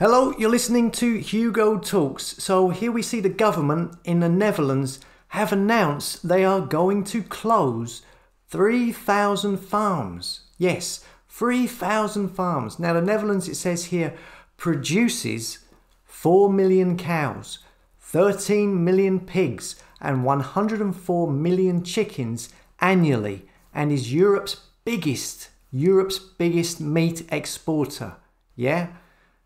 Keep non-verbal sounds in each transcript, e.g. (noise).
Hello, you're listening to Hugo Talks. So here we see the government in the Netherlands have announced they are going to close 3,000 farms. Yes, 3,000 farms. Now, the Netherlands, it says here, produces 4 million cows, 13 million pigs, and 104 million chickens annually, and is Europe's biggest, Europe's biggest meat exporter. Yeah?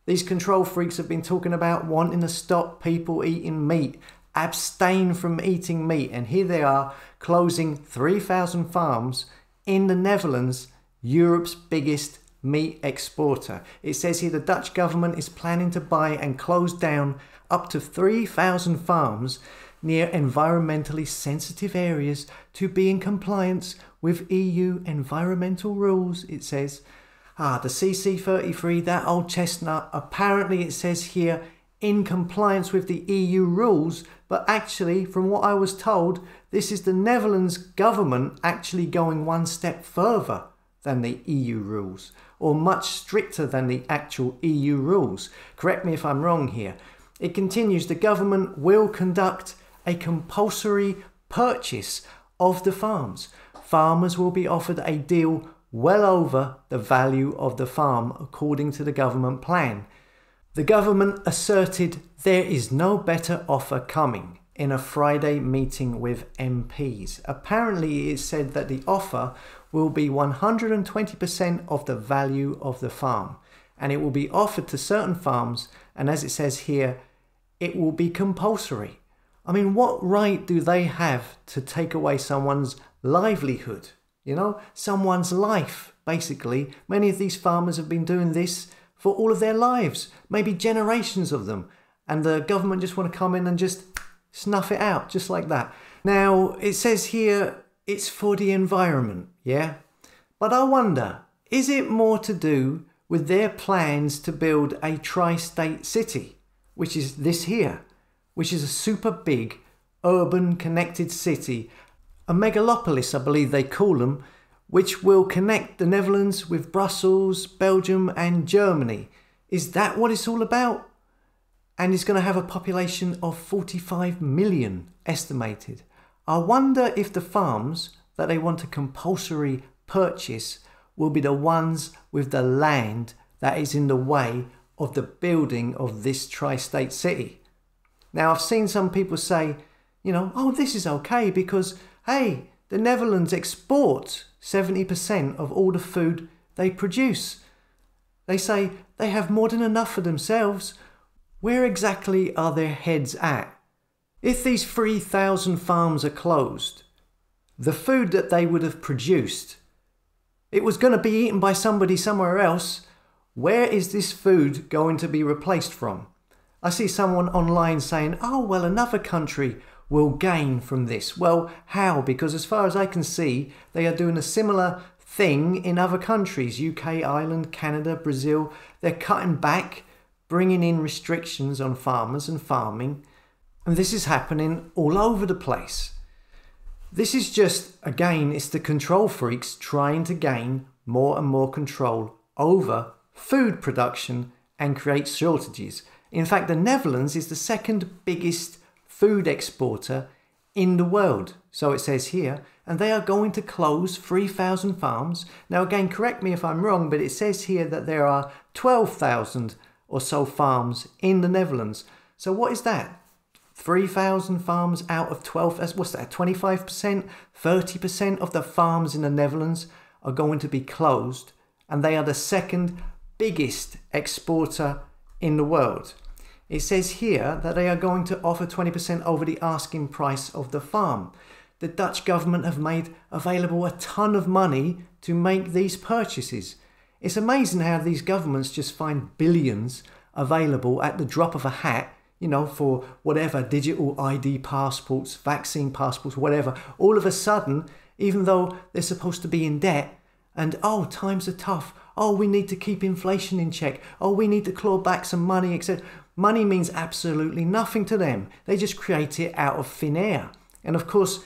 These control freaks have been talking about wanting to stop people eating meat, abstain from eating meat, and here they are closing 3,000 farms in the Netherlands, Europe's biggest meat exporter. It says here the Dutch government is planning to buy and close down up to 3,000 farms near environmentally sensitive areas to be in compliance with EU environmental rules, it says. Ah, the CC33, that old chestnut, apparently it says here in compliance with the EU rules, but actually, from what I was told, this is the Netherlands government actually going one step further than the EU rules, or much stricter than the actual EU rules. Correct me if I'm wrong here. It continues the government will conduct a compulsory purchase of the farms. Farmers will be offered a deal well over the value of the farm according to the government plan. The government asserted there is no better offer coming in a Friday meeting with MPs. Apparently, it said that the offer will be 120% of the value of the farm and it will be offered to certain farms. And as it says here, it will be compulsory. I mean, what right do they have to take away someone's livelihood? You know, someone's life, basically. Many of these farmers have been doing this for all of their lives, maybe generations of them. And the government just want to come in and just snuff it out, just like that. Now, it says here it's for the environment, yeah? But I wonder, is it more to do with their plans to build a tri state city, which is this here? which is a super big, urban connected city, a megalopolis, I believe they call them, which will connect the Netherlands with Brussels, Belgium, and Germany. Is that what it's all about? And it's going to have a population of 45 million estimated. I wonder if the farms that they want to compulsory purchase will be the ones with the land that is in the way of the building of this tri state city. Now, I've seen some people say, you know, oh, this is okay because, hey, the Netherlands export 70% of all the food they produce. They say they have more than enough for themselves. Where exactly are their heads at? If these 3,000 farms are closed, the food that they would have produced, it was going to be eaten by somebody somewhere else. Where is this food going to be replaced from? I see someone online saying, oh, well, another country will gain from this. Well, how? Because as far as I can see, they are doing a similar thing in other countries UK, Ireland, Canada, Brazil. They're cutting back, bringing in restrictions on farmers and farming. And this is happening all over the place. This is just, again, it's the control freaks trying to gain more and more control over food production and create shortages. In fact, the Netherlands is the second biggest food exporter in the world. So it says here, and they are going to close 3,000 farms. Now, again, correct me if I'm wrong, but it says here that there are 12,000 or so farms in the Netherlands. So, what is that? 3,000 farms out of 12, what's that, 25%? 30% of the farms in the Netherlands are going to be closed, and they are the second biggest exporter in the world. It says here that they are going to offer 20% over the asking price of the farm. The Dutch government have made available a ton of money to make these purchases. It's amazing how these governments just find billions available at the drop of a hat, you know, for whatever digital ID passports, vaccine passports, whatever. All of a sudden, even though they're supposed to be in debt, and oh, times are tough. Oh, we need to keep inflation in check. Oh, we need to claw back some money, etc. Money means absolutely nothing to them. They just create it out of thin air. And of course,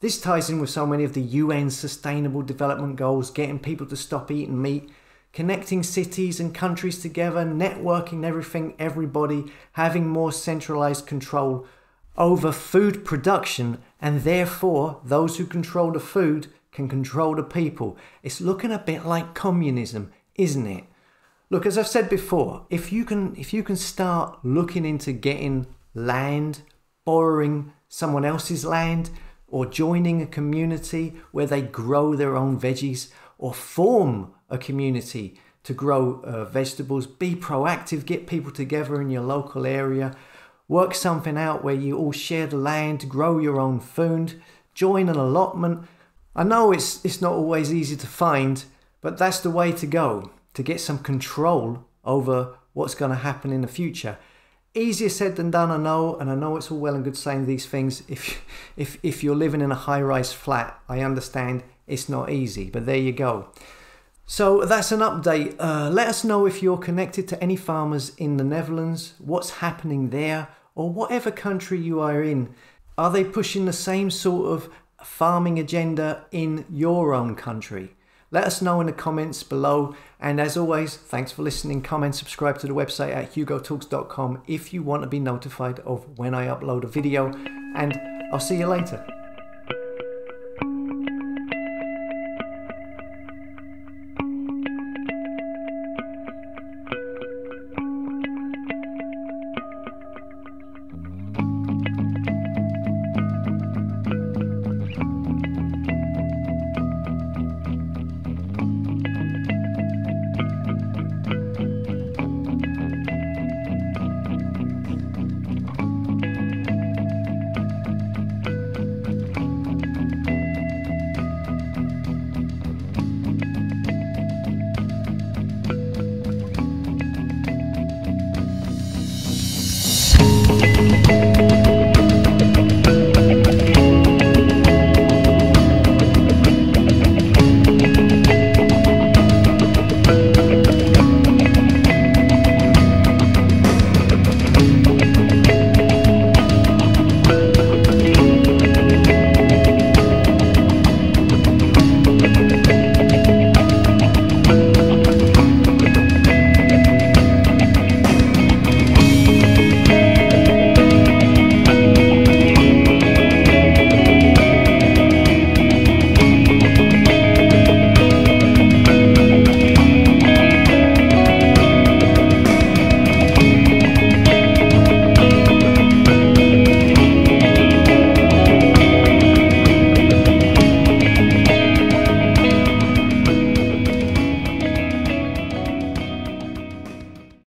this ties in with so many of the UN Sustainable Development Goals, getting people to stop eating meat, connecting cities and countries together, networking everything, everybody, having more centralized control over food production, and therefore those who control the food can control the people. It's looking a bit like communism, isn't it? Look, as I've said before, if you can if you can start looking into getting land, borrowing someone else's land, or joining a community where they grow their own veggies, or form a community to grow uh, vegetables. Be proactive, get people together in your local area, work something out where you all share the land, grow your own food, join an allotment. I know it's, it's not always easy to find, but that's the way to go to get some control over what's going to happen in the future. Easier said than done, I know, and I know it's all well and good saying these things. If, (laughs) if, if you're living in a high rise flat, I understand it's not easy, but there you go. So that's an update. Uh, let us know if you're connected to any farmers in the Netherlands, what's happening there, or whatever country you are in. Are they pushing the same sort of farming agenda in your own country? Let us know in the comments below. And as always, thanks for listening. Comment, subscribe to the website at hugotalks.com if you want to be notified of when I upload a video. And I'll see you later.